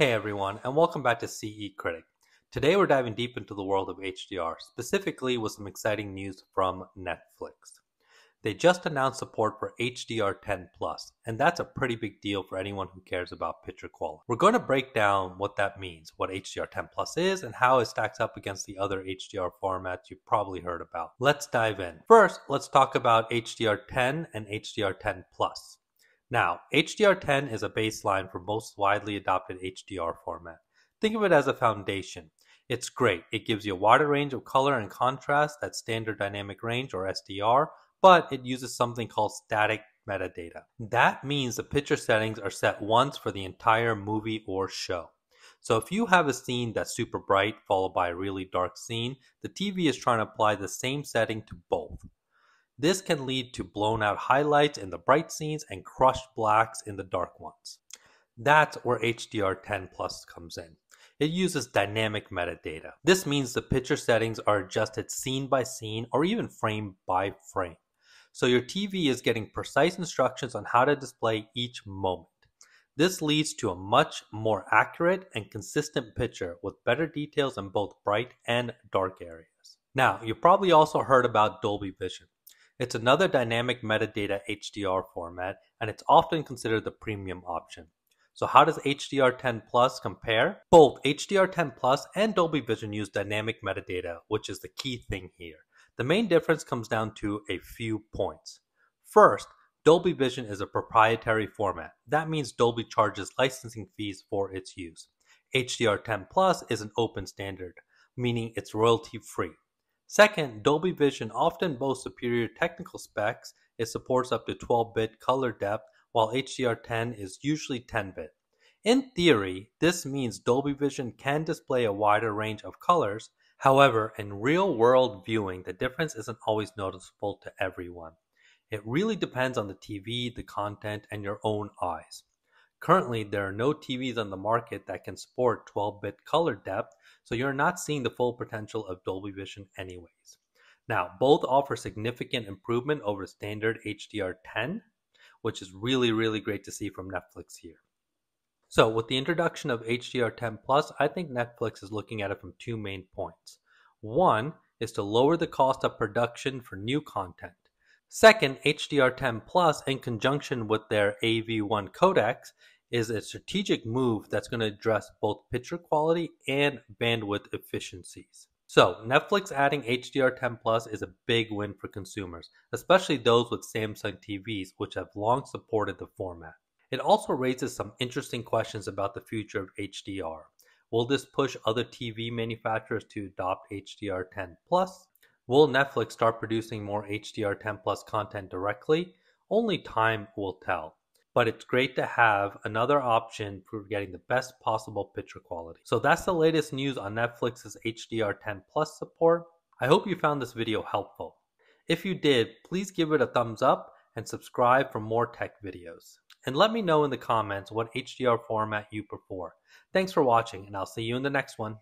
Hey everyone, and welcome back to CE Critic. Today we're diving deep into the world of HDR, specifically with some exciting news from Netflix. They just announced support for HDR10 Plus, and that's a pretty big deal for anyone who cares about picture quality. We're going to break down what that means, what HDR10 Plus is, and how it stacks up against the other HDR formats you've probably heard about. Let's dive in. First, let's talk about HDR10 and HDR10 Plus. Now, HDR10 is a baseline for most widely adopted HDR format. Think of it as a foundation. It's great. It gives you a wider range of color and contrast, that standard dynamic range or SDR, but it uses something called static metadata. That means the picture settings are set once for the entire movie or show. So if you have a scene that's super bright followed by a really dark scene, the TV is trying to apply the same setting to both. This can lead to blown out highlights in the bright scenes and crushed blacks in the dark ones. That's where HDR10 Plus comes in. It uses dynamic metadata. This means the picture settings are adjusted scene by scene or even frame by frame. So your TV is getting precise instructions on how to display each moment. This leads to a much more accurate and consistent picture with better details in both bright and dark areas. Now, you probably also heard about Dolby Vision. It's another dynamic metadata HDR format, and it's often considered the premium option. So how does HDR10 Plus compare? Both HDR10 Plus and Dolby Vision use dynamic metadata, which is the key thing here. The main difference comes down to a few points. First, Dolby Vision is a proprietary format. That means Dolby charges licensing fees for its use. HDR10 Plus is an open standard, meaning it's royalty free. Second, Dolby Vision often boasts superior technical specs. It supports up to 12 bit color depth, while HDR10 is usually 10 bit. In theory, this means Dolby Vision can display a wider range of colors. However, in real world viewing, the difference isn't always noticeable to everyone. It really depends on the TV, the content, and your own eyes. Currently, there are no TVs on the market that can support 12 bit color depth, so you're not seeing the full potential of Dolby Vision anyways. Now, both offer significant improvement over standard HDR10, which is really, really great to see from Netflix here. So, with the introduction of HDR10 Plus, I think Netflix is looking at it from two main points. One is to lower the cost of production for new content. Second, HDR10 Plus, in conjunction with their AV1 codecs, is a strategic move that's going to address both picture quality and bandwidth efficiencies. So, Netflix adding HDR10 Plus is a big win for consumers, especially those with Samsung TVs, which have long supported the format. It also raises some interesting questions about the future of HDR. Will this push other TV manufacturers to adopt HDR10 Plus? Will Netflix start producing more HDR10 Plus content directly? Only time will tell. But it's great to have another option for getting the best possible picture quality. So that's the latest news on Netflix's HDR10 Plus support. I hope you found this video helpful. If you did, please give it a thumbs up and subscribe for more tech videos. And let me know in the comments what HDR format you prefer. Thanks for watching, and I'll see you in the next one.